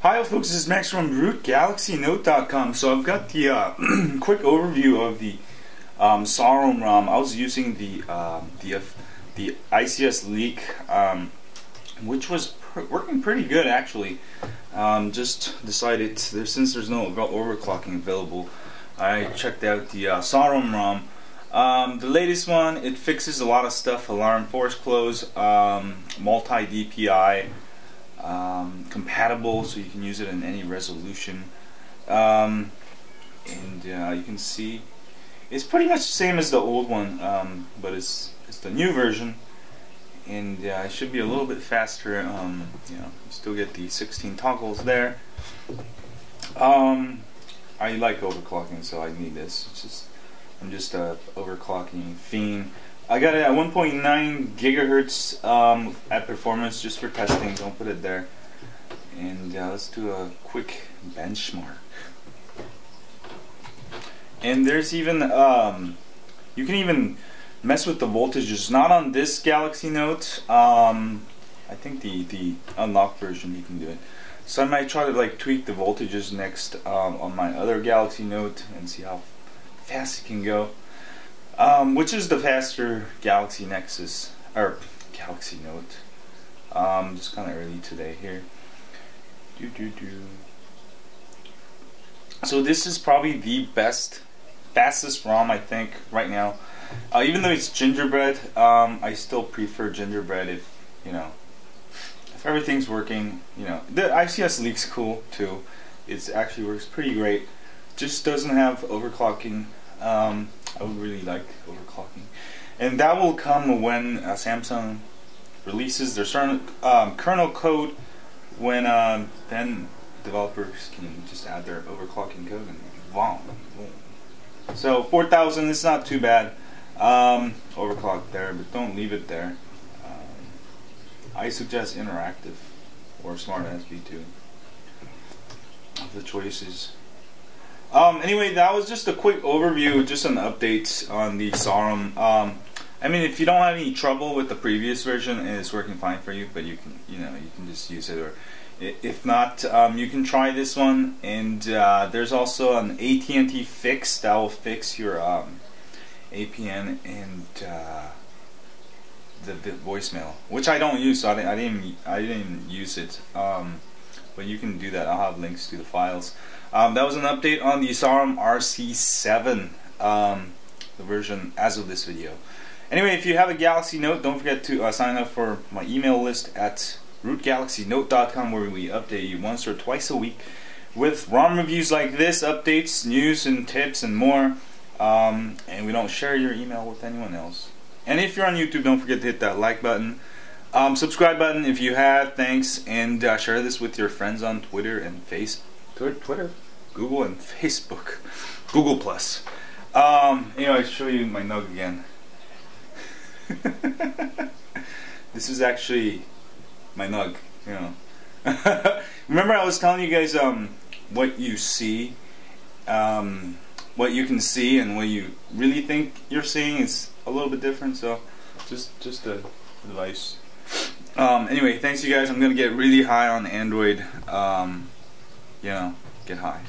Hi folks, this is Max from RootGalaxyNote.com. So I've got the uh, quick overview of the um, Saurom ROM. I was using the um, the uh, the ICS leak, um, which was pr working pretty good actually. Um, just decided there, since there's no overclocking available, I checked out the uh, Saurom ROM. Um, the latest one, it fixes a lot of stuff, alarm force close, um, multi-DPI, um, compatible so you can use it in any resolution. Um, and uh, you can see it's pretty much the same as the old one um, but it's it's the new version. And uh, it should be a little bit faster um, you know you still get the 16 toggles there. Um, I like overclocking so I need this. It's just I'm just a overclocking fiend I got it at 1.9 gigahertz um, at performance just for testing. Don't put it there. And uh, let's do a quick benchmark. And there's even um, you can even mess with the voltages. Not on this Galaxy Note. Um, I think the the unlocked version you can do it. So I might try to like tweak the voltages next um, on my other Galaxy Note and see how fast it can go. Um, which is the faster Galaxy Nexus, or Galaxy Note. Um, just kind of early today here. Do do do. So this is probably the best, fastest ROM I think right now. Uh, even though it's gingerbread, um, I still prefer gingerbread if you know if everything's working. You know the ICS leak's cool too. It actually works pretty great. Just doesn't have overclocking. Um, I would really like overclocking. And that will come when uh, Samsung releases their certain um, kernel code when um, then developers can just add their overclocking code and boom. So 4000 is not too bad. Um, overclock there, but don't leave it there. Um, I suggest interactive or SmartassV2 of the choices. Um, anyway, that was just a quick overview, just an update on the Saurom. Um, I mean, if you don't have any trouble with the previous version, it's working fine for you. But you can, you know, you can just use it. Or if not, um, you can try this one. And uh, there's also an AT&T fix that will fix your um, APN and uh, the, the, voicemail, which I don't use. So I didn't, I didn't, I didn't use it. But you can do that. I'll have links to the files. Um, that was an update on the Saurom RC7, um, the version as of this video. Anyway, if you have a Galaxy Note, don't forget to uh, sign up for my email list at rootgalaxynote.com where we update you once or twice a week with ROM reviews like this, updates, news and tips and more. Um, and we don't share your email with anyone else. And if you're on YouTube, don't forget to hit that like button. Um, subscribe button if you have, thanks, and uh, share this with your friends on Twitter and Facebook. Twitter, Google, and Facebook. Google Plus. Um, anyway, I'll show you my nug again. this is actually my nug, you know. Remember I was telling you guys um, what you see, um, what you can see and what you really think you're seeing is a little bit different, so just just a advice. Um, anyway, thanks you guys. I'm gonna get really high on Android. Um, you know, get high.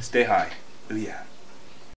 Stay high. Ooh yeah.